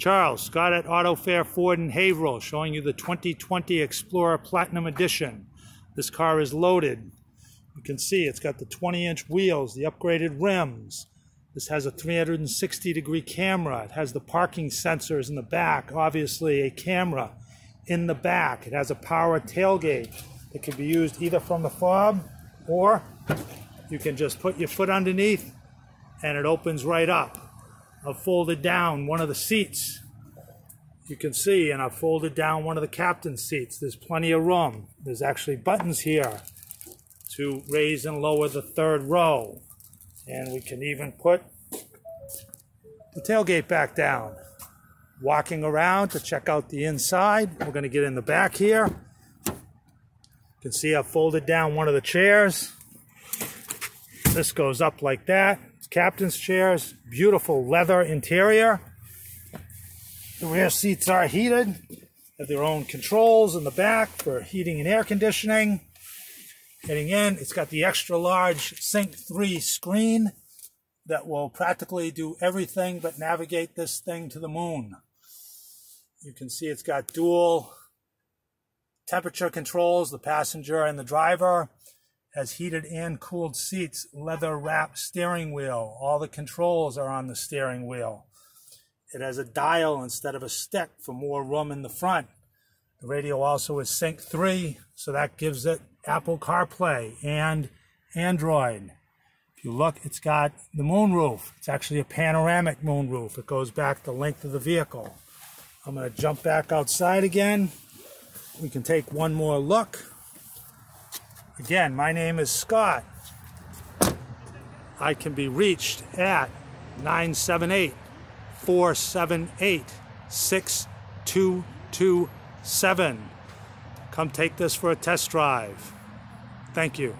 Charles, Scott at AutoFair Ford in Haverhill, showing you the 2020 Explorer Platinum Edition. This car is loaded. You can see it's got the 20 inch wheels, the upgraded rims. This has a 360 degree camera. It has the parking sensors in the back, obviously a camera in the back. It has a power tailgate that can be used either from the fob or you can just put your foot underneath and it opens right up. I've folded down one of the seats. You can see, and I've folded down one of the captain's seats. There's plenty of room. There's actually buttons here to raise and lower the third row. And we can even put the tailgate back down. Walking around to check out the inside. We're going to get in the back here. You can see I've folded down one of the chairs. This goes up like that captain's chairs, beautiful leather interior. The rear seats are heated, have their own controls in the back for heating and air conditioning. Heading in, it's got the extra large Sync 3 screen that will practically do everything but navigate this thing to the moon. You can see it's got dual temperature controls, the passenger and the driver has heated and cooled seats, leather wrapped steering wheel. All the controls are on the steering wheel. It has a dial instead of a stick for more room in the front. The radio also is Sync 3, so that gives it Apple CarPlay and Android. If you look, it's got the moonroof. It's actually a panoramic moonroof. It goes back the length of the vehicle. I'm going to jump back outside again. We can take one more look. Again, my name is Scott. I can be reached at 978 478 6227. Come take this for a test drive. Thank you.